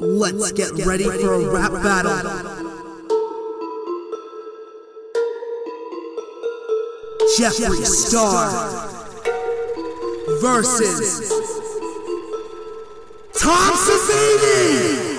Let's get ready for a rap battle. Jeffree Star versus Tom Savini.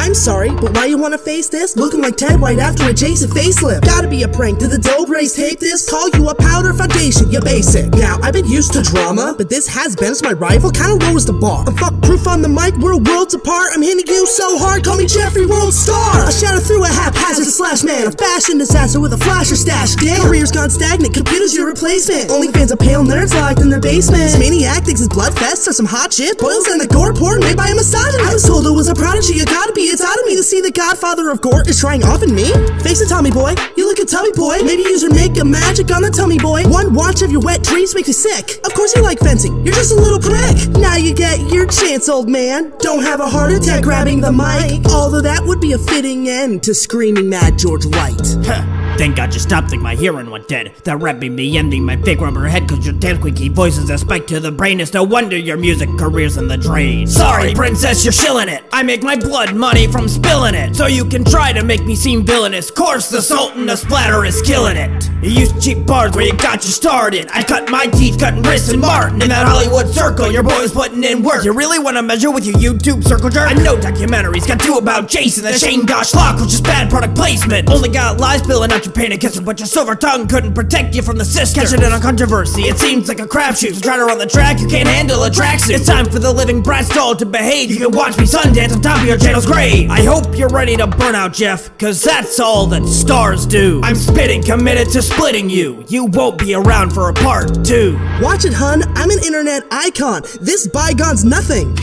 I'm sorry, but why you wanna face this? Looking like Ted White after a Jason facelift. Gotta be a prank. Did the dope race hate this? Call you a powder foundation, you're basic. Now, I've been used to drama, but this has been my rival, kinda lowers the bar. I'm fuck proof on the mic, we're worlds apart. I'm hitting you so hard, call me Jeffree World Star. I shatter through a haphazard slash man, a fashion disaster with a flasher stash. Damn, career's gone stagnant, computers your replacement. Only fans of pale nerds locked in their basement. This maniac thinks his blood fest or some hot shit boils in the gore porn made by a misogynist. I was told it was a prodigy, you gotta be it's out of me to see the godfather of gore is trying off in me. Face it, Tommy boy. You look at Tummy boy. Maybe use your makeup magic on the tummy boy. One watch of your wet dreams makes you sick. Of course you like fencing. You're just a little prick. Now you get your chance, old man. Don't have a heart attack grabbing the mic. Although that would be a fitting end to screaming mad George White. Thank God you stopped, think my hearing went dead. That rap made me ending my fake rubber head, cause your damn squeaky voice is a spike to the brain. It's no wonder your music career's in the drain. Sorry, princess, you're shilling it. I make my blood money from spilling it. So you can try to make me seem villainous. Course the Sultan of Splatter is killing it. You used cheap bars where you got you started. I cut my teeth, cutting wrists and Martin. In that Hollywood circle, your boy's putting in work. You really wanna measure with your YouTube circle jerk? I know documentaries got two about Jason, the Shane Gosh Lock, which is bad product placement. Only got lies spilling out your pain and kisser, but your silver tongue couldn't protect you from the sister. Catching in on controversy, it seems like a crapshoot. So try to run the track, you can't handle a tracksuit. It's time for the living Brad Stall to behave. You can watch me Sundance on top of your channel's grave. I hope you're ready to burn out, Jeff, cause that's all that stars do. I'm spitting, committed to splitting you. You won't be around for a part two. Watch it, hun. I'm an internet icon. This bygone's nothing.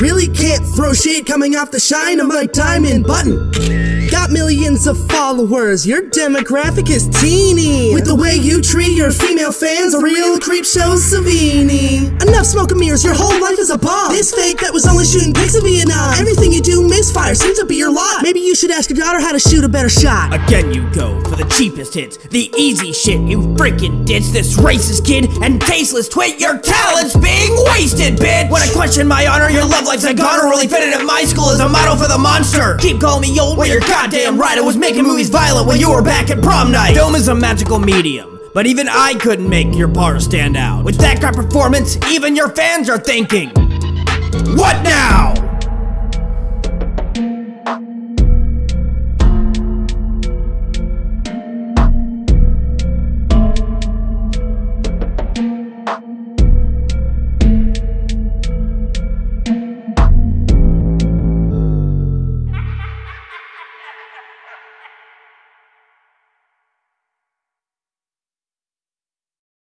Really can't throw shade coming off the shine of my diamond button. Got millions of followers. Your demographic is teeny. With the way you treat your female fans, a real creep show Savini. And mirrors. Your whole life is a bomb. This fake that was only shooting pics of Vietnam. Everything you do misfire seems to be your lot. Maybe you should ask your daughter how to shoot a better shot. Again, you go for the cheapest hits, the easy shit. You freaking ditch this racist kid and tasteless twit. Your talent's being wasted, bitch. When I question my honor, your love life's a goner. Really fitted at my school as a model for the monster. Keep calling me old, well, you're goddamn right. I was making movies violent when you were back at prom night. Film is a magical medium. But even I couldn't make your bars stand out. With that kind of performance, even your fans are thinking, What now?